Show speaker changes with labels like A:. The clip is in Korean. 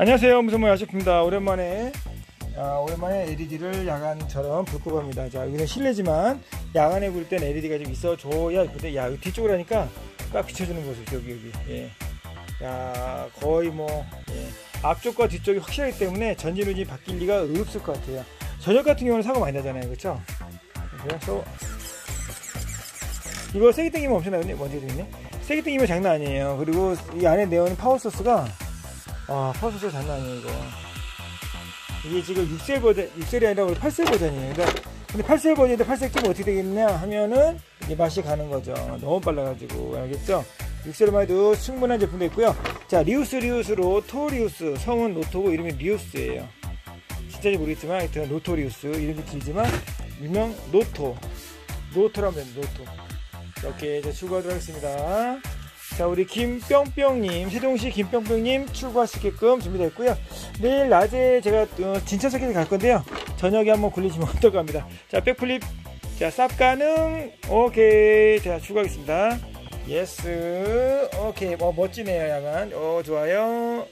A: 안녕하세요. 무슨모 야식입니다. 오랜만에 아, 오랜만에 LED를 야간처럼 불 합니다. 자 여기는 실내지만 야간에 불땐 LED가 좀 있어줘야 이쁘대 야 뒤쪽으로 하니까 딱 비춰주는 모습 여기 여기. 예. 야 거의 뭐 예. 앞쪽과 뒤쪽이 확실하기 때문에 후진 바뀔 리가 없을 것 같아요. 저녁 같은 경우는 사고 많이 나잖아요. 그렇죠 그래서 이거 세게 당기면 엄청 나거든요. 먼저 있네 세게 당기면 장난 아니에요. 그리고 이 안에 내어있는 파워 소스가 아, power source 장난 아니에요, 이거. 이게 지금 6셀 버전, 6셀이 아니라 8셀 버전이에요. 그러니까, 근데 8셀 버전인데 8셀 끼면 어떻게 되겠냐 하면은, 이게 맛이 가는 거죠. 너무 빨라가지고. 알겠죠? 6셀만 해도 충분한 제품도 있고요. 자, 리우스 리우스로 토리우스. 성은 노토고 이름이 리우스예요. 진짜인지 모르겠지만, 하여튼 노토리우스. 이름이 길지만, 유명 노토. 노토라면 노토. 이렇게 이제 추가하도록 하겠습니다. 자, 우리 김뿅뿅님, 세종시 김뿅뿅님 출고하시게끔 준비됐고요. 내일 낮에 제가 어, 세계에 갈 건데요. 저녁에 한번 굴리시면 어떨까 합니다. 자, backflip. 자, 쌉 가능. 오케이. 자, 출고하겠습니다. Yes. 오케이. 어, 멋지네요, 약간. 어, 좋아요.